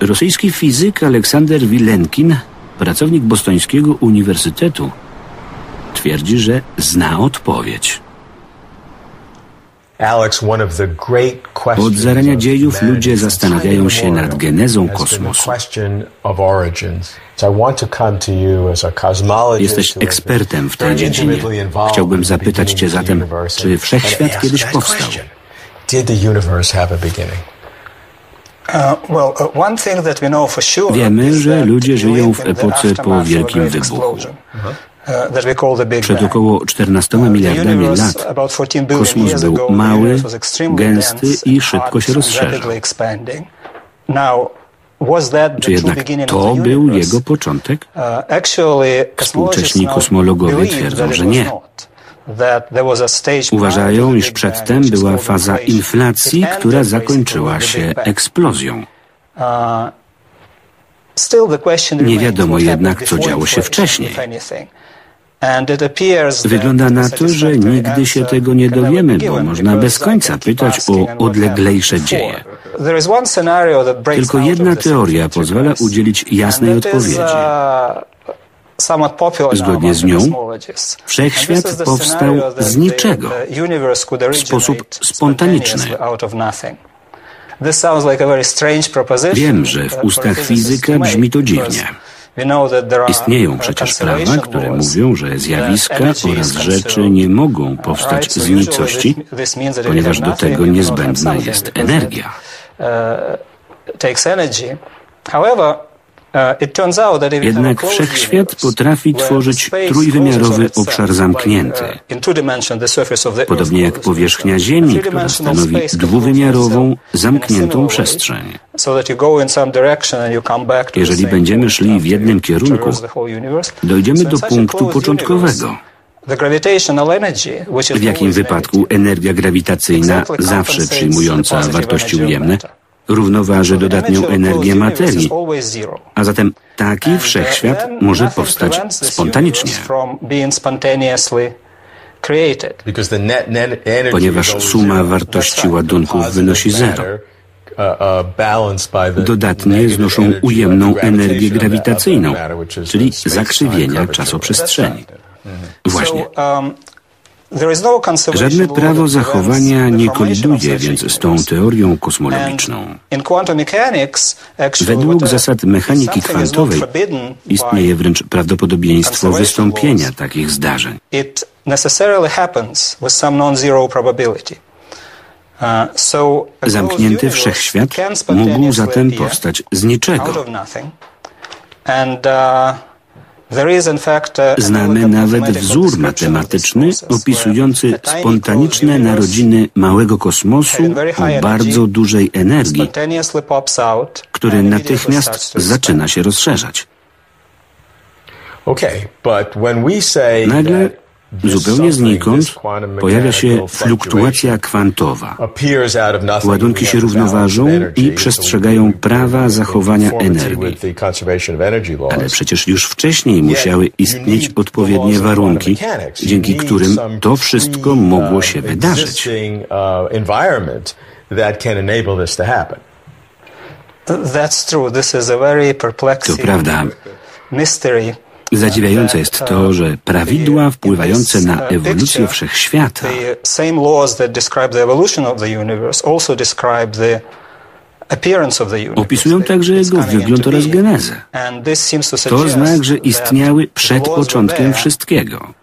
Rosyjski fizyk Aleksander Wilenkin, pracownik bostońskiego uniwersytetu, twierdzi, że zna odpowiedź. Od zarania dziejów ludzie zastanawiają się nad genezą kosmosu. Jesteś ekspertem w tej dziedzinie. Chciałbym zapytać Cię zatem, czy wszechświat kiedyś powstał? Wiemy, że ludzie żyją w epoce po wielkim wybuchu. Przed około 14 miliardami lat kosmos był mały, gęsty i szybko się rozszerzał. Czy jednak to był jego początek? Współcześni kosmologowie twierdzą, że nie. Uważają, iż przedtem była faza inflacji, która zakończyła się eksplozją. Nie wiadomo jednak, co działo się wcześniej. Wygląda na to, że nigdy się tego nie dowiemy, bo można bez końca pytać o odleglejsze dzieje. Tylko jedna teoria pozwala udzielić jasnej odpowiedzi. Zgodnie z nią, wszechświat powstał z niczego, w sposób spontaniczny. Wiem, że w ustach fizyka brzmi to dziwnie. Istnieją przecież prawa, które mówią, że zjawiska oraz rzeczy nie mogą powstać z nicości, ponieważ do tego niezbędna jest energia. Jednak wszechświat potrafi tworzyć trójwymiarowy obszar zamknięty, podobnie jak powierzchnia Ziemi, która stanowi dwuwymiarową, zamkniętą przestrzeń. Jeżeli będziemy szli w jednym kierunku, dojdziemy do punktu początkowego. W jakim wypadku energia grawitacyjna, zawsze przyjmująca wartości ujemne, równoważy dodatnią energię materii, a zatem taki wszechświat może powstać spontanicznie. Ponieważ suma wartości ładunków wynosi zero. Dodatnie znoszą ujemną energię grawitacyjną, czyli zakrzywienia czasoprzestrzeni. Właśnie. Żadne prawo zachowania nie koliduje więc z tą teorią kosmologiczną. Według zasad mechaniki kwantowej istnieje wręcz prawdopodobieństwo wystąpienia takich zdarzeń. Zamknięty wszechświat mógł zatem powstać z niczego. Znamy nawet wzór matematyczny opisujący spontaniczne narodziny małego kosmosu o bardzo dużej energii, który natychmiast zaczyna się rozszerzać. Nagle Zupełnie znikąd pojawia się fluktuacja kwantowa. Ładunki się równoważą i przestrzegają prawa zachowania energii. Ale przecież już wcześniej musiały istnieć odpowiednie warunki, dzięki którym to wszystko mogło się wydarzyć. To prawda. Zadziwiające jest to, że prawidła wpływające na ewolucję wszechświata opisują także jego wygląd oraz genezę. To znak, że istniały przed początkiem wszystkiego.